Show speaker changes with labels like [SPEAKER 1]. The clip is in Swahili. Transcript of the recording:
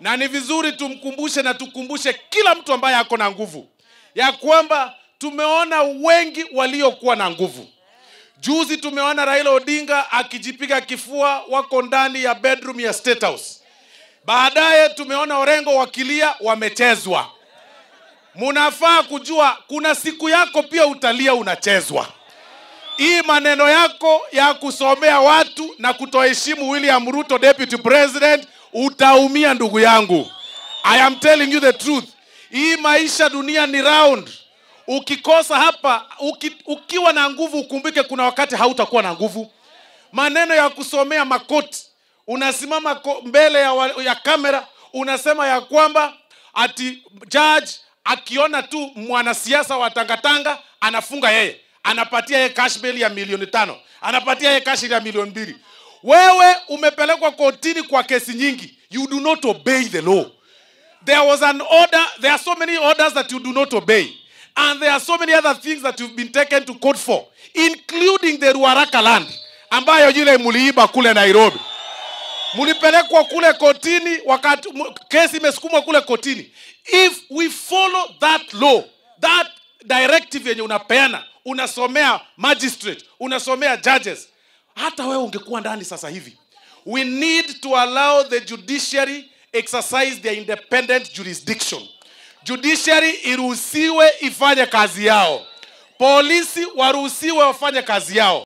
[SPEAKER 1] na ni vizuri tumkumbushe na tukumbushe kila mtu ambaye ako na nguvu. Ya kwamba tumeona wengi waliokuwa na nguvu. Juzi tumeona raila odinga akijipiga kifua wako ndani ya bedroom ya state house. Baadaye tumeona orengo wakilia wamechezwa. Munafaa kujua kuna siku yako pia utalia unachezwa. Hii maneno yako ya kusomea watu na kutoa kutoheshimu william ruto deputy president utaumia ndugu yangu. I am telling you the truth. Hii maisha dunia ni round. Ukikosa hapa uki, ukiwa na nguvu ukumbike kuna wakati hautakuwa na nguvu. Maneno ya kusomea makoti. Unasimama mbele ya, ya kamera unasema ya kwamba ati judge akiona tu mwanasiasa wa tangatanga anafunga yeye anapatia yeye kashbeli ya milioni tano anapatia yeye kashili ya milioni mbili wewe umepelekwa kotini kwa kesi nyingi. You do not obey the law. There was an order there are so many orders that you do not obey. And there are so many other things that you've been taken to court for including the ruaraka land ambayo yule muliiba kule nairobi. Mlipelekwa kule kotini wakati kesi imesukumwa kule kotini. If we follow that law that directive yenye unapeana unasomea magistrate unasomea judges hata wewe ungekuwa ndani sasa hivi. We need to allow the judiciary exercise their independent jurisdiction. Judiciary iruhusiwe ifanye kazi yao. Polisi waruhusiwe wafanye kazi yao